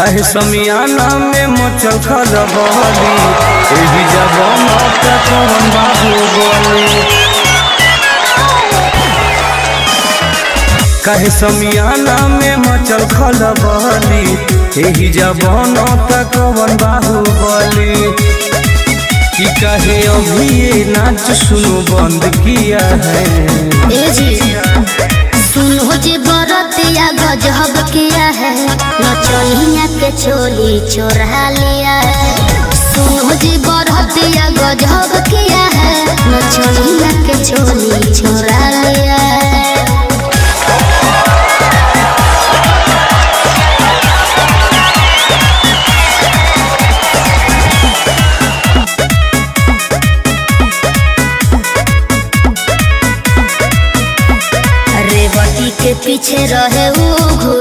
कहे समियाना में मचल खलबली। एही जबान का कौन बाहुबली कहे समियाना में मचल खलबली। एही जबान का कौन बाहुबली कि कहे अभी ये नाच सुनो, बंद किया है। ए जी, सुनो जी, बरतिया गजब किया है। चोली चोरा लिया है। सुनो जी गजब किया है। नचनिया के चोली चोरा लिया है। पीछे रहे वो घुरिया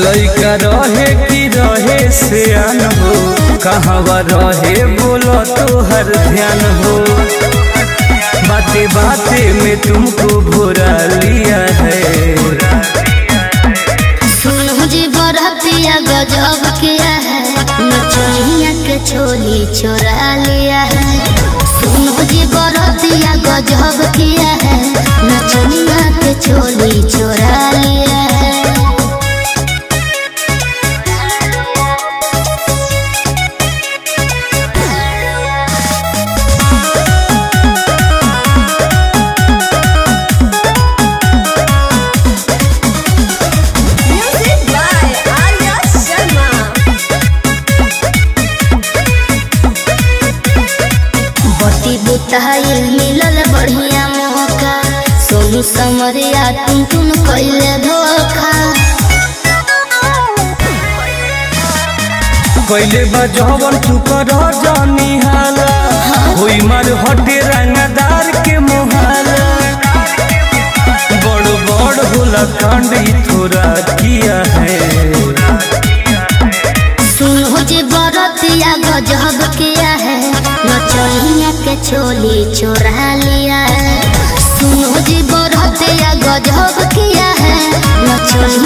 लइका रहे कि रहे सियान हो? कहवा रहे बोलो तो हर ध्यान हो। बाते बाते में तुमको भुरा लिया है। गजब किया है। नचनिया के चोली चोरा लिया है। सुनो जी बरतिया गजब किया है। नचनिया के चोली चोरा मिलल बढ़िया मौका। सोनू समरिया तुम तुम कैले धोखा कैले बजवन तू कर जानी हाला होई मार हटे रंगदार के मोहाला। बड़ बड़ होला कांड थोड़ा किया है। सुनो जी बरतिया गजब है के चोली चोरा लिया है। सुनो जी बरतिया गजब किया है। न चोरा